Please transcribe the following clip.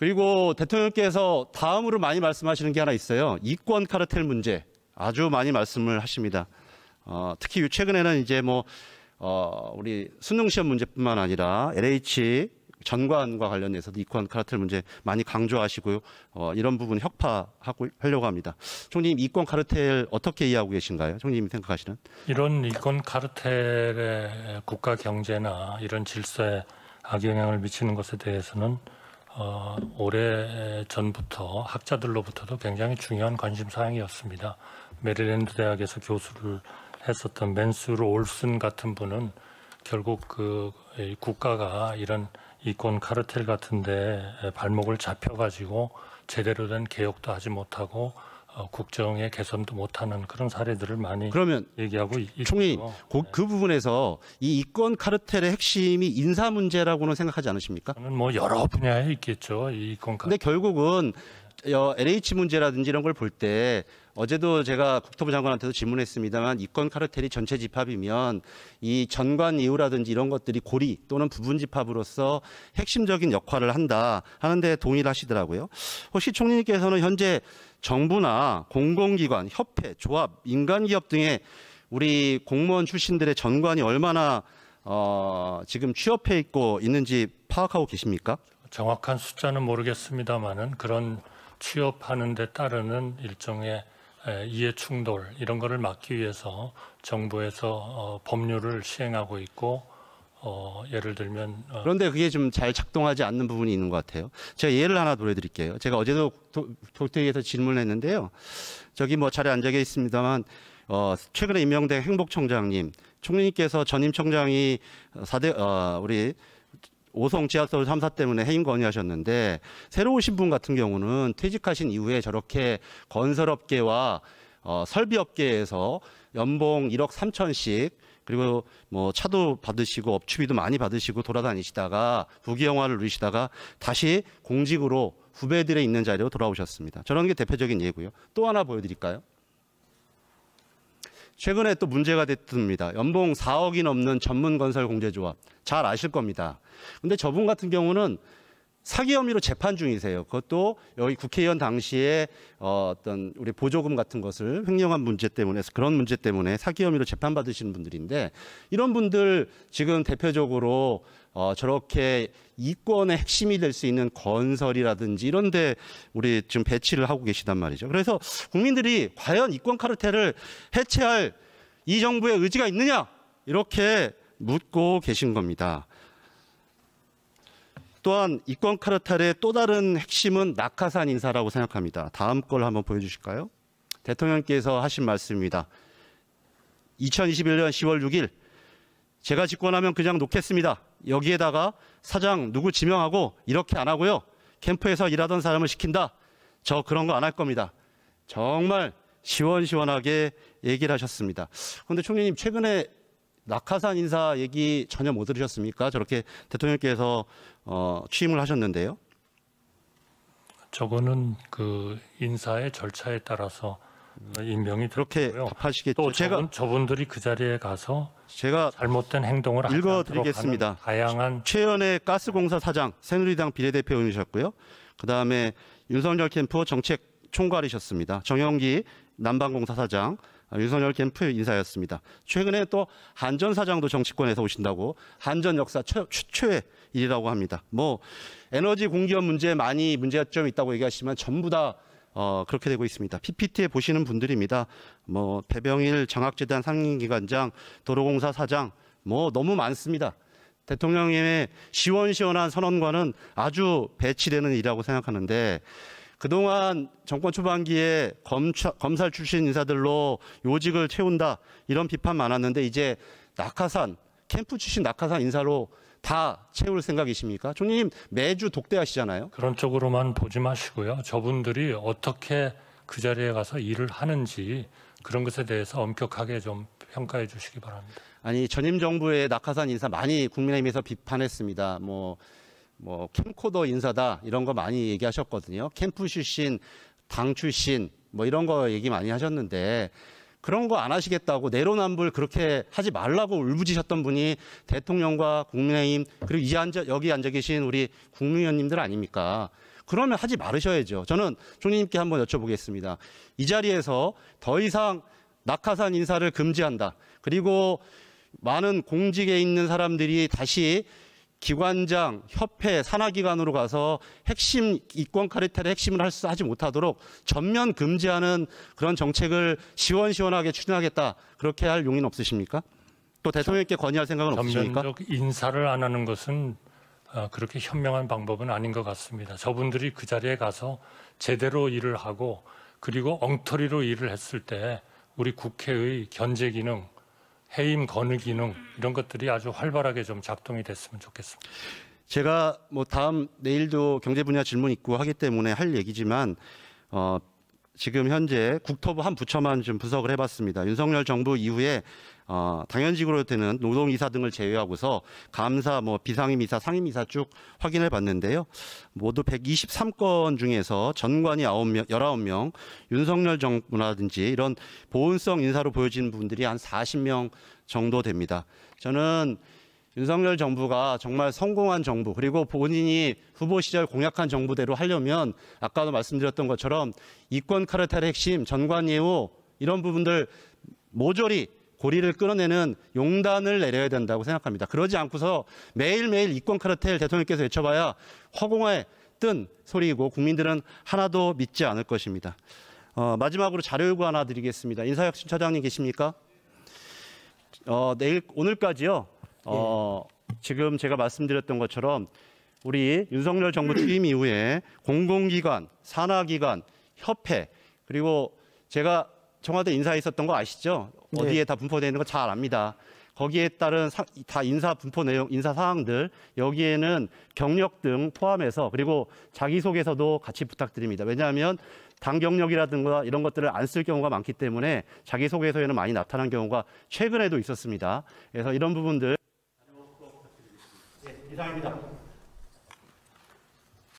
그리고 대통령께서 다음으로 많이 말씀하시는 게 하나 있어요. 이권 카르텔 문제 아주 많이 말씀을 하십니다. 어, 특히 최근에는 이제 뭐 어, 우리 수능 시험 문제뿐만 아니라 LH 전관과 관련해서도 이권 카르텔 문제 많이 강조하시고요. 어, 이런 부분 혁파하고 하려고 합니다. 총리님 이권 카르텔 어떻게 이해하고 계신가요? 총리님이 생각하시는? 이런 이권 카르텔의 국가 경제나 이런 질서에 악영향을 미치는 것에 대해서는 어, 오래 전부터 학자들로부터도 굉장히 중요한 관심 사항이었습니다. 메릴랜드 대학에서 교수를 했었던 맨슈어 올슨 같은 분은 결국 그 국가가 이런 이권 카르텔 같은데 발목을 잡혀가지고 제대로 된 개혁도 하지 못하고 어, 국정의 개선도 못하는 그런 사례들을 많이 그러면 얘기하고 있- 총리 있죠. 그, 그 부분에서 이 이권 카르텔의 핵심이 인사 문제라고는 생각하지 않으십니까? 저는 뭐 여러 분야에 있겠죠. 이 이권 카르텔. 근데 결국은 어, LH 문제라든지 이런 걸 볼 때 어제도 제가 국토부 장관한테도 질문했습니다만 이권 카르텔이 전체 집합이면 이 전관 이유라든지 이런 것들이 고리 또는 부분 집합으로서 핵심적인 역할을 한다 하는데 동의를 하시더라고요. 혹시 총리님께서는 현재 정부나 공공기관, 협회, 조합, 민간기업 등의 우리 공무원 출신들의 전관이 얼마나 어, 지금 취업해 있고 있는지 파악하고 계십니까? 정확한 숫자는 모르겠습니다만은 그런 취업하는 데 따르는 일종의 에, 이해 충돌 이런 거를 막기 위해서 정부에서 어, 법률을 시행하고 있고 어, 예를 들면 어, 그런데 그게 좀 잘 작동하지 않는 부분이 있는 것 같아요. 제가 예를 하나 보여드릴게요. 제가 어제도 도태에서 질문했는데요. 저기 뭐 자리에 앉아 계십니다만 어, 최근에 임명된 행복청장님, 총리님께서 전임 청장이 사대 어, 우리 오송 지하철 3사 때문에 해임 건의하셨는데 새로 오신 분 같은 경우는 퇴직하신 이후에 저렇게 건설업계와 어, 설비업계에서 연봉 1억 3천씩 그리고 뭐 차도 받으시고 업추비도 많이 받으시고 돌아다니시다가 부귀영화를 누리시다가 다시 공직으로 후배들의 있는 자리로 돌아오셨습니다. 저런 게 대표적인 예고요. 또 하나 보여드릴까요? 최근에 또 문제가 됐습니다. 연봉 4억이 넘는 전문 건설 공제조합. 잘 아실 겁니다. 근데 저분 같은 경우는 사기 혐의로 재판 중이세요. 그것도 여기 국회의원 당시에 어, 어떤 우리 보조금 같은 것을 횡령한 문제 때문에 그런 문제 때문에 사기 혐의로 재판 받으시는 분들인데 이런 분들 지금 대표적으로 어, 저렇게 이권의 핵심이 될 수 있는 건설이라든지 이런데 우리 지금 배치를 하고 계시단 말이죠. 그래서 국민들이 과연 이권 카르텔을 해체할 이 정부의 의지가 있느냐 이렇게 묻고 계신 겁니다. 또한 이권 카르텔의 또 다른 핵심은 낙하산 인사라고 생각합니다. 다음 걸 한번 보여주실까요? 대통령께서 하신 말씀입니다. 2021년 10월 6일 제가 집권하면 그냥 놓겠습니다. 여기에다가 사장 누구 지명하고 이렇게 안 하고요. 캠프에서 일하던 사람을 시킨다. 저 그런 거 안 할 겁니다. 정말 시원시원하게 얘기를 하셨습니다. 그런데 총리님 최근에 낙하산 인사 얘기 전혀 못 들으셨습니까? 저렇게 대통령께서 어, 취임을 하셨는데요. 저거는 그 인사의 절차에 따라서 임명이 그렇게 됐고요. 답하시겠죠. 또 제가 저분, 저분 들이 그 자리에 가서 제가 잘못된 행동을 읽어드리겠습니다. 다양한 최연의 가스공사 사장 새누리당 비례대표이셨고요. 그 다음에 윤석열 캠프 정책 총괄이셨습니다. 정영기 남방공사 사장 아, 윤석열 캠프 인사였습니다. 최근에 또 한전 사장도 정치권에서 오신다고 한전 역사 최, 최초의 일이라고 합니다. 뭐 에너지 공기업 문제 많이 문제점이 있다고 얘기하시지만 전부 다 어, 그렇게 되고 있습니다. PPT에 보시는 분들입니다. 뭐 배병일 장학재단 상임기관장, 도로공사 사장, 뭐 너무 많습니다. 대통령의 시원시원한 선언과는 아주 배치되는 일이라고 생각하는데 그동안 정권 초반기에 검찰, 검찰 출신 인사들로 요직을 채운다 이런 비판 많았는데 이제 낙하산 캠프 출신 낙하산 인사로 다 채울 생각이십니까? 총리님 매주 독대하시잖아요. 그런 쪽으로만 보지 마시고요. 저분들이 어떻게 그 자리에 가서 일을 하는지 그런 것에 대해서 엄격하게 좀 평가해 주시기 바랍니다. 아니 전임 정부의 낙하산 인사 많이 국민의힘에서 비판했습니다. 뭐, 뭐 캠코더 인사다 이런 거 많이 얘기하셨거든요. 캠프 출신, 당 출신 뭐 이런 거 얘기 많이 하셨는데 그런 거 안 하시겠다고 내로남불 그렇게 하지 말라고 울부짖으셨던 분이 대통령과 국민의힘 그리고 이 앉아 여기 앉아 계신 우리 국민의원님들 아닙니까? 그러면 하지 말으셔야죠. 저는 총리님께 한번 여쭤보겠습니다. 이 자리에서 더 이상 낙하산 인사를 금지한다. 그리고 많은 공직에 있는 사람들이 다시 기관장, 협회, 산하기관으로 가서 핵심 이권 카르텔의 핵심을 할 수- 하지 못하도록 전면 금지하는 그런 정책을 시원시원하게 추진하겠다. 그렇게 할 용의는 없으십니까? 또 대통령께 건의할 생각은 없으십니까? 전면적 인사를 안 하는 것은 어, 그렇게 현명한 방법은 아닌 것 같습니다. 저분들이 그 자리에 가서 제대로 일을 하고 그리고 엉터리로 일을 했을 때 우리 국회의 견제 기능, 해임 건의 기능 이런 것들이 아주 활발하게 좀 작동이 됐으면 좋겠습니다. 제가 뭐 다음 내일도 경제 분야 질문 있고 하기 때문에 할 얘기지만 어 지금 현재 국토부 한 부처만 좀 분석을 해봤습니다. 윤석열 정부 이후에 어 당연직으로 되는 노동이사 등을 제외하고서 감사, 뭐 비상임이사, 상임이사 쭉 확인해 봤는데요. 모두 123건 중에서 전관이 9명, 19명, 윤석열 정부라든지 이런 보온성 인사로 보여지는 분들이 한 40명 정도 됩니다. 저는 윤석열 정부가 정말 성공한 정부 그리고 본인이 후보 시절 공약한 정부대로 하려면 아까도 말씀드렸던 것처럼 이권 카르텔의 핵심 전관 예우 이런 부분들 모조리 고리를 끊어내는 용단을 내려야 된다고 생각합니다. 그러지 않고서 매일매일 이권 카르텔 대통령께서 외쳐봐야 허공에 뜬 소리이고 국민들은 하나도 믿지 않을 것입니다. 어, 마지막으로 자료 요구 하나 드리겠습니다. 인사혁신처장님 계십니까? 어, 내일 오늘까지요. 어, 지금 제가 말씀드렸던 것처럼 우리 윤석열 정부 취임 이후에 공공기관, 산하기관, 협회 그리고 제가 청와대 인사에 있었던 거 아시죠? 네. 어디에 다 분포되어 있는 거 잘 압니다. 거기에 따른 사- 다 인사 분포 내용, 인사 사항들 여기에는 경력 등 포함해서 그리고 자기소개서도 같이 부탁드립니다. 왜냐하면 당 경력이라든가 이런 것들을 안 쓸 경우가 많기 때문에 자기소개서에는 많이 나타난 경우가 최근에도 있었습니다. 그래서 이런 부분들 이상입니다.